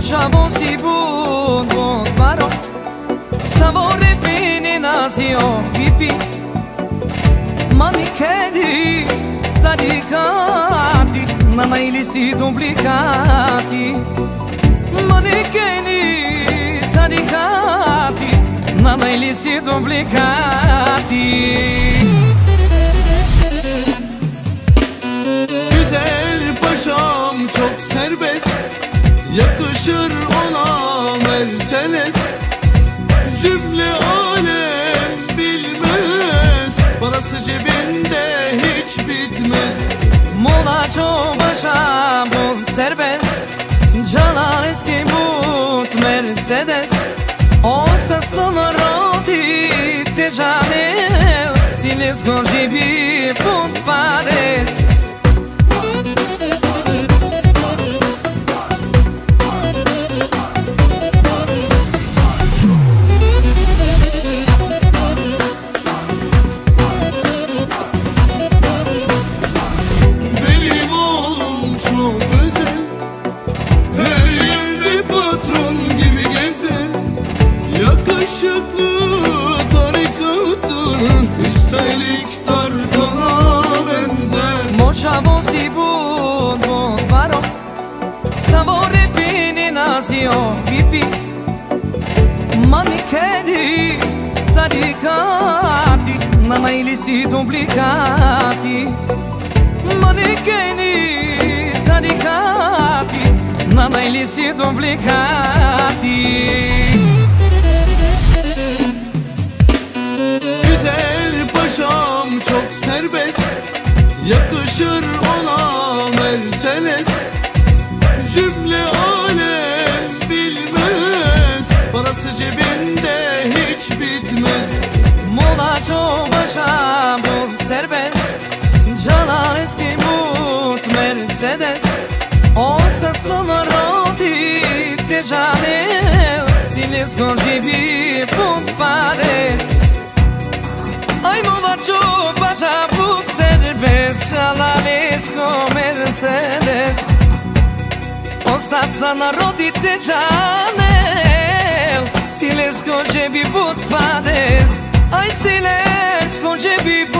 shavo si bund Bund baro Savo repini nasi o pipi Ma mi kedi Ta di kati Na na ili si dublikati Ma ni keni Ta di kati Na na ili si dublikati Ma ni Yakışır ona Mercedes Cümle alem bilmez Parası cebinde hiç bitmez Mola çobaşa bul serbest Canan eski but Mercedes O sasını roti te canel Si les gorgi pares shtër të lëbën zë Mosha vo si bund, bund baro Sa vo repini nasi o pipi Mani kedi, ta di kati Nana ili si të oblikati Mani kedi, ta di kati Nana ili të oblikati Si lesko gjebi put pades Ai mulla qo pasha put serbes Shala lesko merën sëdes O sasna në rodit e gjanë Si lesko gjebi put pades Ai si lesko gjebi put pades